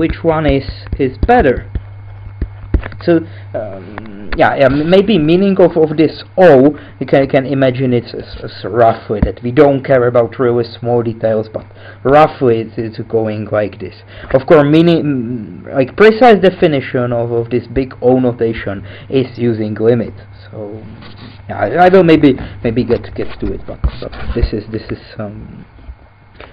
which one is is better. So um, yeah, yeah, maybe meaning of, of this O, you can, you can imagine it as, as roughly that we don't care about really small details, but roughly it's, it's going like this. Of course, meaning like precise definition of, of this big O notation is using limit. So yeah, I, I will maybe maybe get get to it, but, but this is this is um,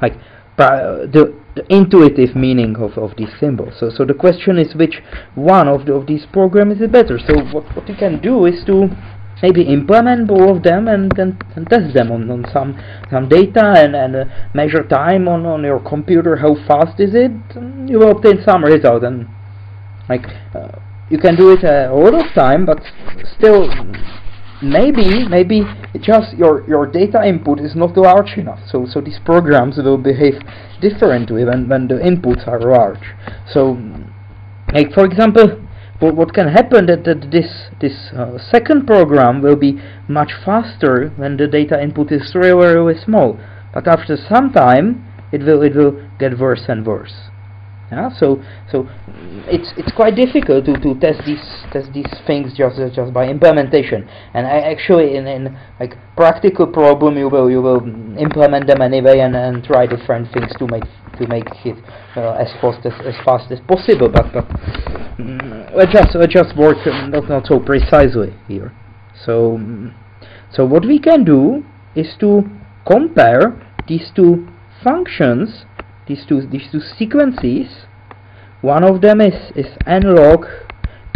like the, the, intuitive meaning of, of these symbols. So, so the question is which one of, the, of these programs is better. So what, what you can do is to maybe implement both of them and then and test them on, on some some data and, and uh, measure time on, on your computer, how fast is it, you will obtain some result and like uh, you can do it uh, a lot of time but still maybe maybe just your your data input is not large enough. So so these programs will behave differently when when the inputs are large. So like for example what, what can happen that, that this this uh, second program will be much faster when the data input is really really small. But after some time it will it will get worse and worse yeah, so so it's it's quite difficult to, to test these test these things just uh, just by implementation. And I actually in, in like practical problem you will you will implement them anyway and, and try different things to make to make it uh, as fast as as fast as possible. But but mm, let's just let's just work not not so precisely here. So so what we can do is to compare these two functions these two these two sequences one of them is is n log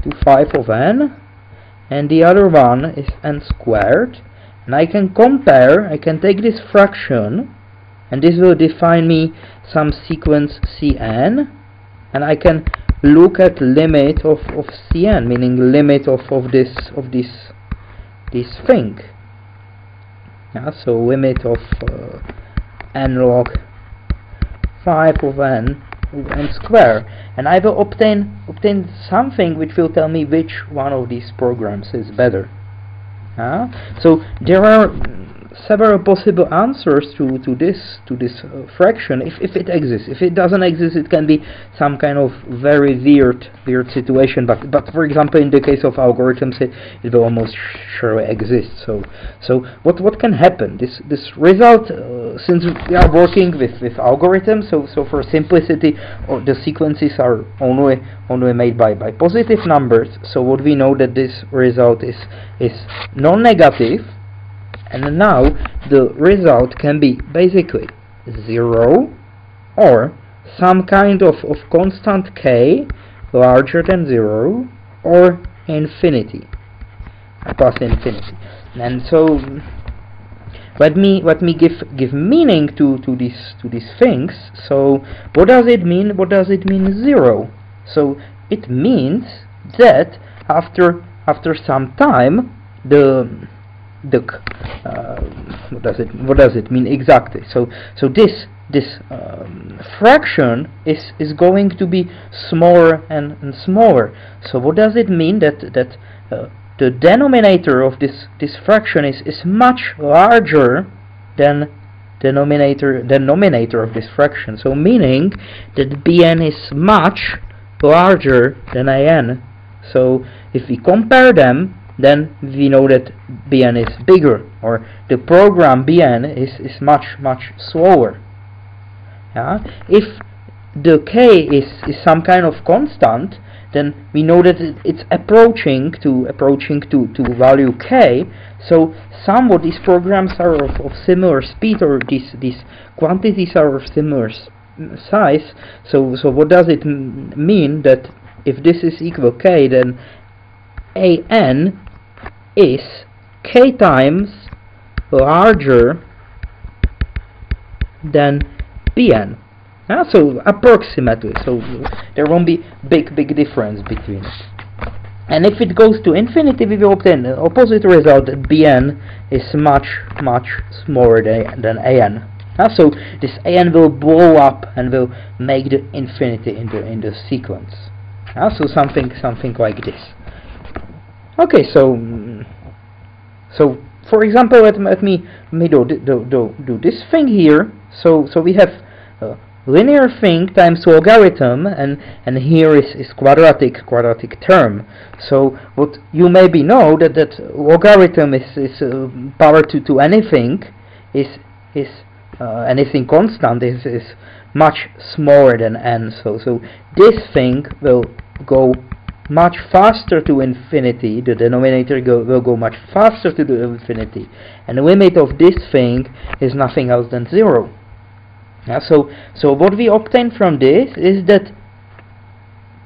to 5 of n and the other one is n squared. And I can compare I can take this fraction and this will define me some sequence cn and I can look at limit of, of cn meaning limit of, of this of this this thing. Yeah, so limit of uh, n log 5 of n n square and I will obtain obtain something which will tell me which one of these programs is better uh, so there are several possible answers to, to this to this uh, fraction if, if it exists. If it doesn't exist, it can be some kind of very weird weird situation. But but for example, in the case of algorithms, it, it will almost surely exist. So so what what can happen? This this result, uh, since we are working with with algorithms, so so for simplicity, uh, the sequences are only only made by by positive numbers. So what we know that this result is is non-negative and now the result can be basically 0 or some kind of, of constant k larger than 0 or infinity plus infinity and so let me let me give give meaning to to these to these things so what does it mean? What does it mean zero? So it means that after after some time the the uh, what does it what does it mean exactly? So so this this um, fraction is is going to be smaller and, and smaller. So what does it mean that that uh, the denominator of this this fraction is is much larger than denominator denominator of this fraction. So meaning that bn is much larger than an so if we compare them then we know that bn is bigger or the program bn is, is much much slower. Yeah? if the k is, is some kind of constant then we know that it, it's approaching to approaching to, to value k so somewhat these programs are of, of similar speed or these these quantities are of similar size so so what does it mean that if this is equal k then an is k times larger than bn. Uh, so approximately, so there won't be big big difference between it. And if it goes to infinity, we will obtain the opposite result that bn is much much smaller than, than an. Uh, so this an will blow up and will make the infinity in the in the sequence. Uh, so something something like this. Okay, so so for example, let, let me let me do, do, do, do this thing here. So so we have uh, linear thing times logarithm and and here is, is quadratic quadratic term. So what you maybe know that that logarithm is, is uh, power to, to anything is is uh, anything constant is, is much smaller than n. So so this thing will go much faster to infinity the denominator go, will go much faster to the infinity. And the limit of this thing is nothing else than zero yeah, so, so what we obtain from this is that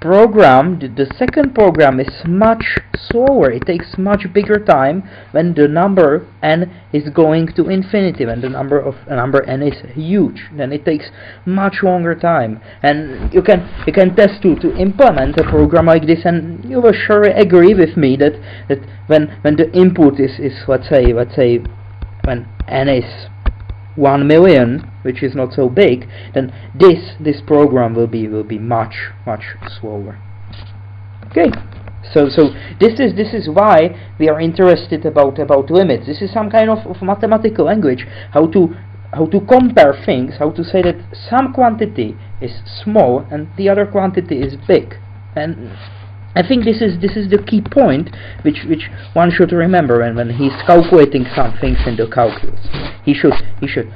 program, the, second program is much slower. It takes much bigger time when the number n is going to infinity, when the number of uh, number n is huge. Then it takes much longer time. And you can you can test to, to implement a program like this and you will surely agree with me that, that when when the input is, is let's say let's say when n is 1 million which is not so big then this this program will be will be much much slower. Okay. So so this is this is why we are interested about about limits. This is some kind of, of mathematical language how to how to compare things how to say that some quantity is small and the other quantity is big. And I think this is this is the key point which which one should remember when, when he's calculating some things in the calculus. He should he should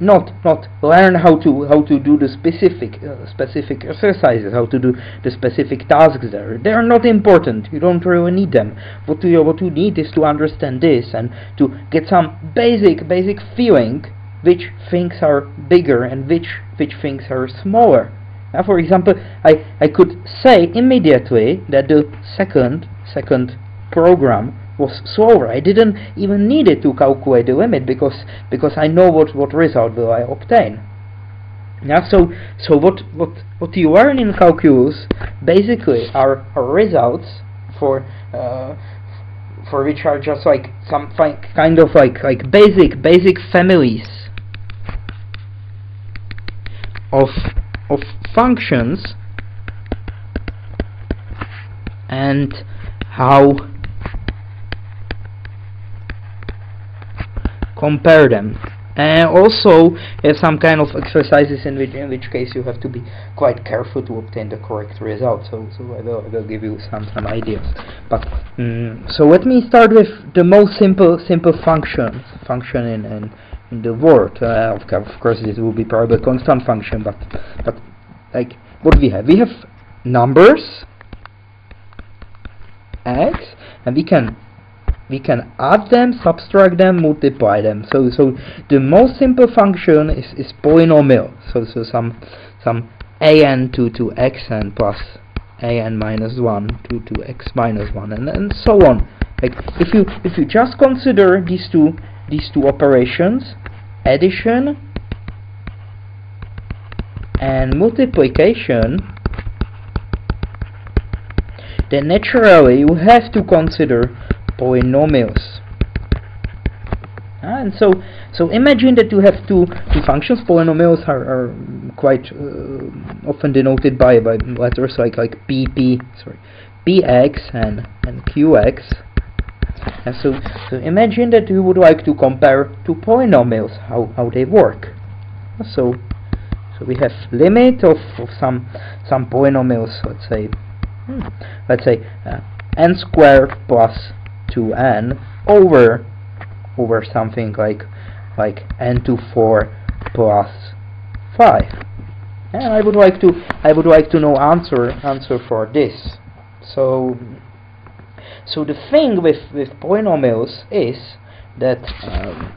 not not learn how to how to do the specific uh, specific exercises, how to do the specific tasks there. They are not important. You don't really need them. What you what you need is to understand this and to get some basic basic feeling which things are bigger and which which things are smaller. Uh, for example, I, I could say immediately that the second second program was slower. I didn't even need it to calculate the limit because because I know what, what result will I obtain. Yeah, so so what what what you learn in calculus basically are, are results for uh, for which are just like some kind of like like basic basic families of of functions and how compare them. And also uh, some kind of exercises in which in which case you have to be quite careful to obtain the correct result. So so I will, I will give you some some ideas. But um, so let me start with the most simple simple function function in, in in the word. Uh, of, of course, this will be probably a constant function, but but like what do we have, we have numbers x, and we can we can add them, subtract them, multiply them. So so the most simple function is is polynomial. So so some some an to to xn plus an minus 1 to, to x minus 1 and, and so on like if you if you just consider these two these two operations addition and multiplication then naturally you have to consider polynomials. Ah, and so so imagine that you have two two functions. Polynomials are, are quite uh, often denoted by by letters like like pp sorry px and and qx and so, so imagine that you would like to compare two polynomials, how, how they work. So, so we have limit of, of some some polynomials, let's say, let's say uh, n squared plus 2n over over something like like n to 4 plus 5. And I would like to I would like to know answer answer for this. So so the thing with, with polynomials is that um,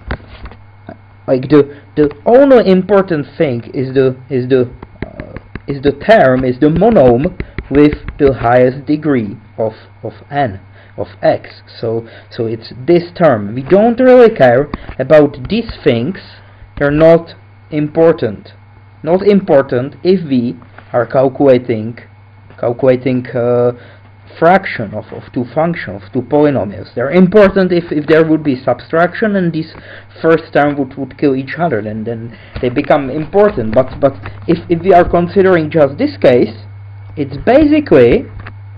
like the the only important thing is the is the uh, is the term is the monome with the highest degree of of n of x. So so it's this term. We don't really care about these things. They're not important. Not important if we are calculating calculating uh, fraction of, of two functions, of two polynomials. They're important if, if there would be subtraction and this first term would, would kill each other, then, then they become important. But, but if, if we are considering just this case, it's basically,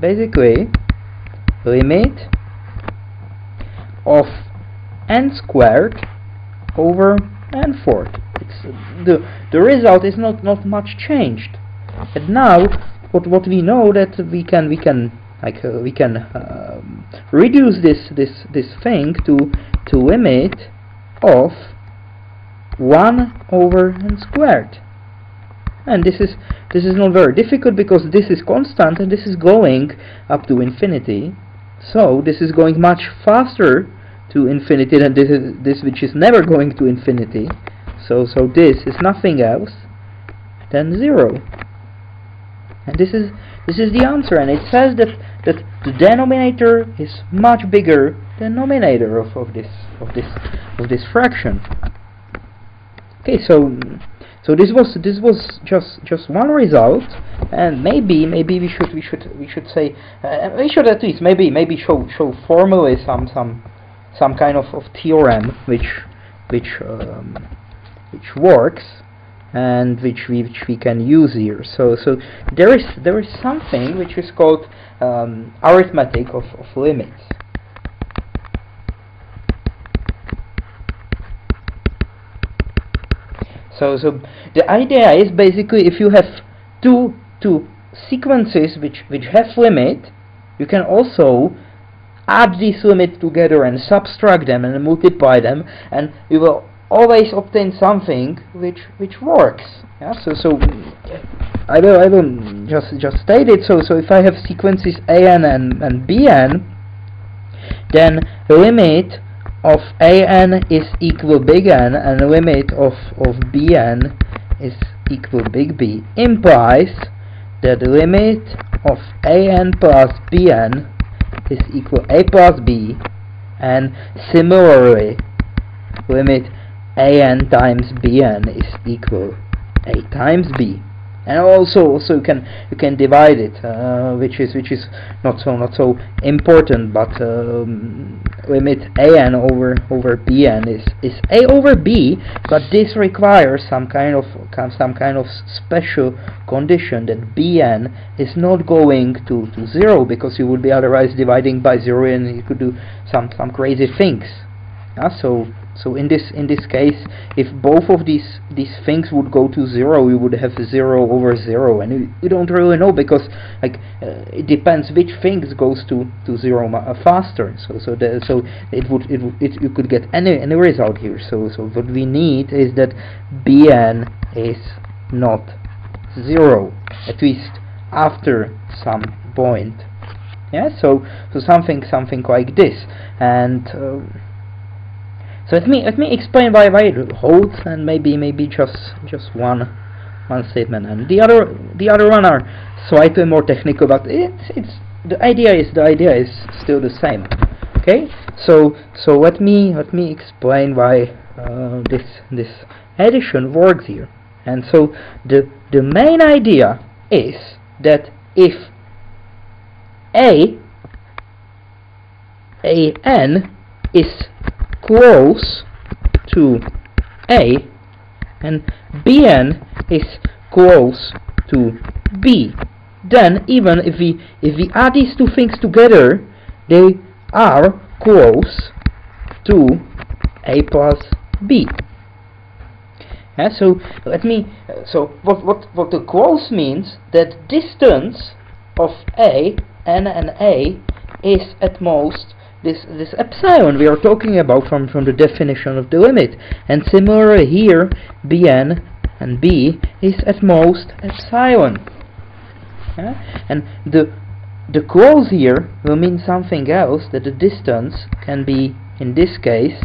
basically limit of n squared over n fourth. it's the the result is not not much changed. And now what what we know that we can we can like uh, we can um, reduce this this this thing to to limit of 1 over n squared. And this is this is not very difficult because this is constant and this is going up to infinity. So this is going much faster to infinity than this is this which is never going to infinity. So so this is nothing else than 0 and this is this is the answer and it says that that the denominator is much bigger than of, of this of this of this fraction. Okay so so this was this was just just one result and maybe maybe we should we should we should say uh, we should at least maybe maybe show show formally some some some kind of, of theorem which which um, which works and which we which we can use here. So so there is there is something which is called um, arithmetic of, of limits. So so the idea is basically if you have two two sequences which which have limit, you can also add these limits together and subtract them and multiply them and you will always obtain something which which works. Yeah. So so I will I will just just state it. So so if I have sequences an and and bn, then limit of an is equal big N and limit of of bn is equal big B implies that limit of an plus bn is equal a plus b and similarly limit an times bn is equal a times b. And also also you can you can divide it uh, which is which is not so not so important but um, limit an over over bn is is a over b but this requires some kind of some kind of special condition that bn is not going to to zero because you would be otherwise dividing by zero and you could do some some crazy things. So so in this in this case, if both of these these things would go to zero, we would have zero over zero, and we, don't really know because like uh, it depends which things goes to to zero uh, faster. So so the, so it would it, it you could get any any result here. So so what we need is that bn is not zero at least after some point. Yeah. So so something something like this and. Uh, so let me let me explain why why it holds and maybe maybe just just one one statement. And the other the other one are slightly more technical but it's it's the idea is the idea is still the same. Okay? So so let me let me explain why uh, this this addition works here. And so the the main idea is that if a a n is close to A and Bn is close to B. Then even if we if we add these two things together they are close to A plus B. Yeah, so let me so what what what the close means that distance of A n and A is at most this this epsilon we are talking about from from the definition of the limit. And similarly here bn and b is at most epsilon. Yeah? and the the close here will mean something else that the distance can be in this case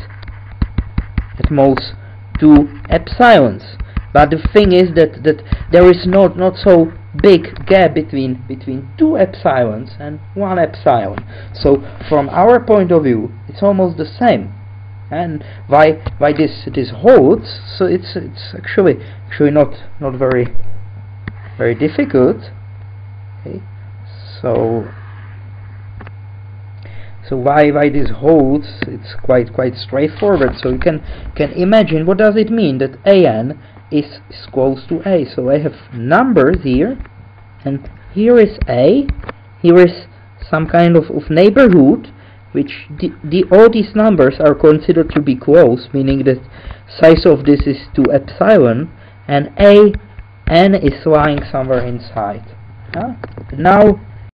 at most two epsilons. But the thing is that that there is not not so big gap between between two epsilons and one epsilon. So from our point of view it's almost the same. And why why this this holds so it's it's actually actually not not very very difficult. Okay so so why why this holds it's quite quite straightforward. So you can can imagine what does it mean that an is, close to A. So I have numbers here, and here is A, here is some kind of, of neighborhood, which the, the all these numbers are considered to be close, meaning that size of this is 2 epsilon, and a n is lying somewhere inside. Huh? Now